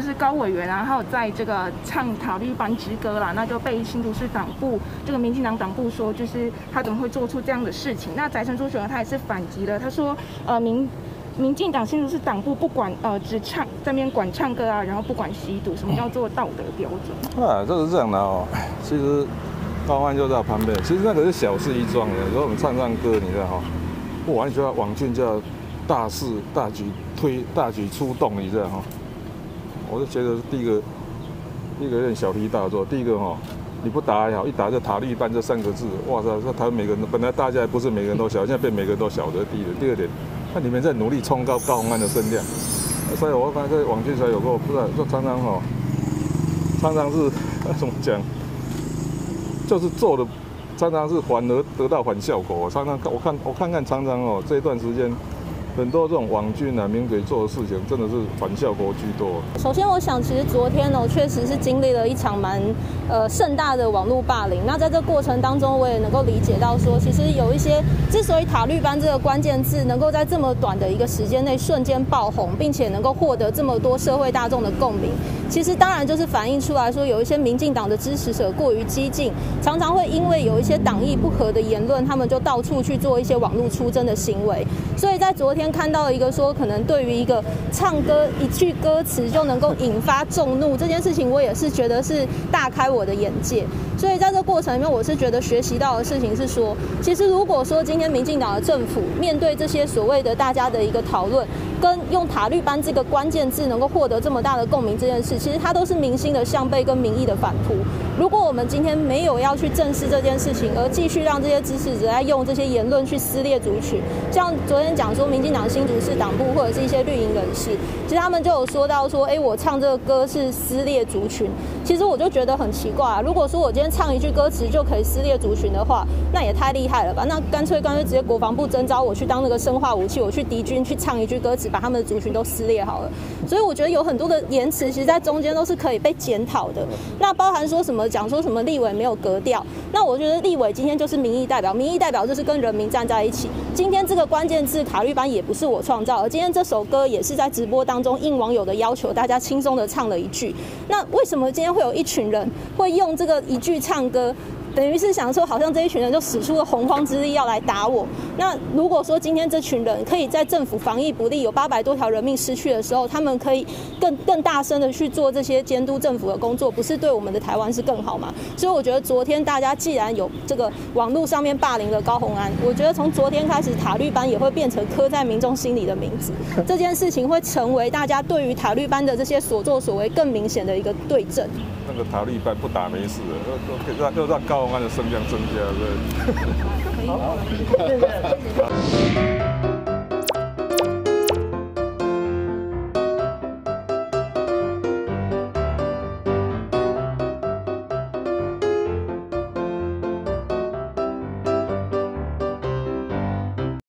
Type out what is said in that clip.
就是高委员啊，还有在这个唱塔利班之歌啦，那就被新竹市党部这个民进党党部说，就是他怎么会做出这样的事情？那翟成朱选他也是反击了，他说，呃，民民进党新竹市党部不管呃只唱这边管唱歌啊，然后不管吸毒，什么叫做道德标准？啊，这是这样的哦，其实高安就在旁边，其实那个是小事一桩的，如果我们唱唱歌，你知道哈，不完全要网军就要大事大举推大举出动，你知道哈。我就觉得第一个，第一个有点小题大做。第一个哈，你不打也好，一打就塔利班这三个字，哇塞！这台湾每个人本来大家也不是每个人都晓，现在被每个人都晓得。第一个，第二点，那你们在努力冲高高洪安的身量，所以我发现网剧才有过，不是说常常哈，常常是 怎么讲，就是做的常常是反而得到反效果。常常我看我看看常常哦，这一段时间。很多这种网军啊、名嘴做的事情，真的是反效果居多。首先，我想其实昨天呢，确实是经历了一场蛮呃盛大的网络霸凌。那在这过程当中，我也能够理解到说，其实有一些之所以塔绿班这个关键字能够在这么短的一个时间内瞬间爆红，并且能够获得这么多社会大众的共鸣，其实当然就是反映出来说，有一些民进党的支持者过于激进，常常会因为有一些党意不合的言论，他们就到处去做一些网络出征的行为。所以在昨天。看到一个说，可能对于一个唱歌一句歌词就能够引发众怒这件事情，我也是觉得是大开我的眼界。所以在这过程里面，我是觉得学习到的事情是说，其实如果说今天民进党的政府面对这些所谓的大家的一个讨论，跟用塔绿班这个关键字能够获得这么大的共鸣这件事，其实它都是民心的向背跟民意的反扑。如果我们今天没有要去正视这件事情，而继续让这些支持者在用这些言论去撕裂族群，像昨天讲说民进党新竹市党部或者是一些绿营人士，其实他们就有说到说，哎，我唱这个歌是撕裂族群。其实我就觉得很奇怪啊！如果说我今天唱一句歌词就可以撕裂族群的话，那也太厉害了吧？那干脆干脆直接国防部征召我去当那个生化武器，我去敌军去唱一句歌词，把他们的族群都撕裂好了。所以我觉得有很多的言辞，其实在中间都是可以被检讨的。那包含说什么讲说什么立委没有格调，那我觉得立委今天就是民意代表，民意代表就是跟人民站在一起。今天这个关键字卡律班也不是我创造，而今天这首歌也是在直播当中应网友的要求，大家轻松的唱了一句。那为什么今天？会有一群人会用这个一句唱歌。等于是想说，好像这一群人就使出了洪荒之力要来打我。那如果说今天这群人可以在政府防疫不力、有八百多条人命失去的时候，他们可以更更大声的去做这些监督政府的工作，不是对我们的台湾是更好吗？所以我觉得昨天大家既然有这个网络上面霸凌了高红安，我觉得从昨天开始塔绿班也会变成刻在民众心里的名字。这件事情会成为大家对于塔绿班的这些所作所为更明显的一个对证。那个塔利班不打没事，就让就让高洪安的声量增加，对。